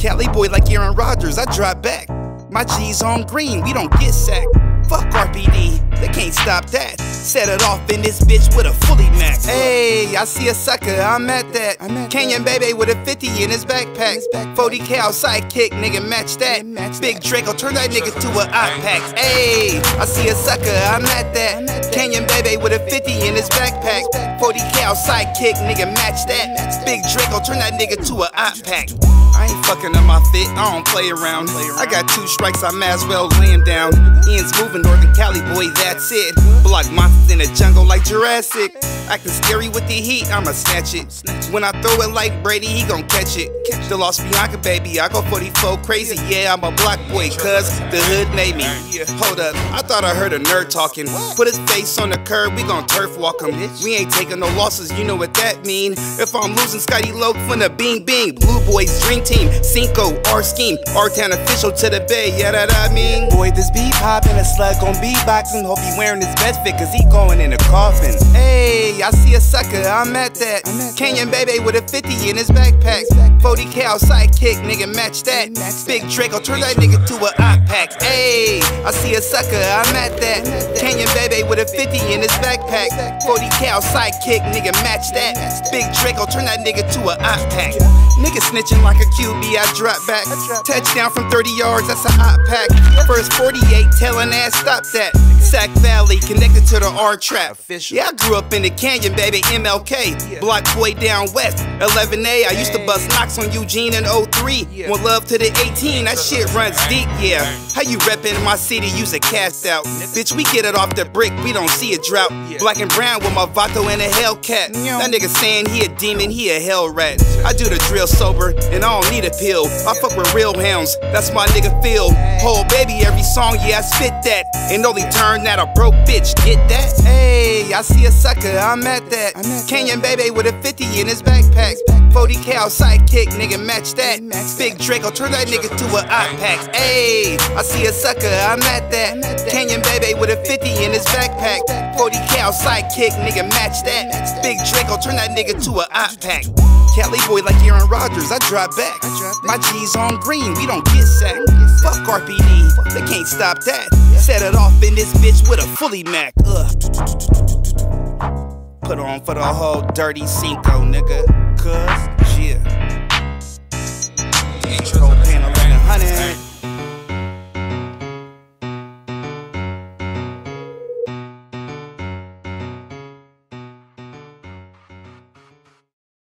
Cali boy like Aaron Rodgers, I drop back. My G's on green, we don't get sacked. Fuck RPD, they can't stop that. Set it off in this bitch with a fully max. Hey, I see a sucker, I'm at that. Canyon baby with a 50 in his backpack. 40 cal sidekick, nigga, match that. Big Draco, turn that nigga to a pack. Hey, I see a sucker, I'm at that. Canyon baby with a 50 in his backpack. 40 cal sidekick, nigga, match that. Big Draco, turn that nigga to a pack. I ain't fucking up my fit, I don't play around. I got two strikes, I might as well lay him down. Ian's moving, Northern Cali boy, that's it. Block monsters in the jungle like Jurassic. Acting scary with the heat, I'ma snatch it. When I throw it like Brady, he gon' catch it. The Lost Bianca, baby, I go 44 crazy. Yeah, I'm a block boy, cuz the hood made me. Hold up, I thought I heard a nerd talking. Put his face on the curb, we gon' turf walk him. We ain't taking no losses, you know what that mean. If I'm losing, Scotty Loke from the Bing Bing. Blue Boys Dream Team, Cinco, our scheme. Our town official to the bay, yeah, that I mean. Boy, this beat poppin', a slug gon' beatboxing. Hope he wearing his best fit, cause he going in a coffin. Hey, I see a sucker, I'm at that. Canyon baby with a 50 in his backpack. 40 cal sidekick, nigga, match that. Big Draco, turn that nigga to a pack. Hey, I see a sucker, I'm at that. Canyon baby with a 50 in his backpack. 40 cal sidekick, nigga, match that. Big Draco, turn that nigga to a pack. Nigga snitching like a QB, I drop back. Touchdown from 30 yards, that's a hot pack. First 48, telling ass, stop that. Sac Valley, connected to the R trap. Yeah, I grew up in the canyon, baby, MLK. Block boy down west, 11A. I used to bust knocks on Eugene in 03. One love to the 18, that shit runs deep, yeah. How you reppin' in my city, use a cast out. Bitch, we get it off the brick, we don't see a drought. Black and brown with my Vato and a Hellcat. That nigga saying he a demon, he a hell rat. I do the drill sober, and I don't need a pill. I fuck with real hounds, that's my nigga Phil. Whole baby, every song, yeah, I spit that. And only turn that a broke bitch, get that? Hey, I see a sucker, I'm at that. Canyon baby with a 50 in his backpack. 40 cal sidekick, nigga, match that. Big Draco, turn that nigga to a pack. Hey, I see a sucker, I'm at that. Canyon baby with a 50 in his backpack. 40 cal sidekick, nigga, match that. Big Draco, turn that nigga to a pack. Cali boy like Aaron Rodgers, I drop back. My G's on green, we don't get sacked. Fuck RPD, they can't stop that. Set it off in this bitch with a fully Mac. Ugh. Put on for the whole dirty Cinco, nigga. Yeah. Propane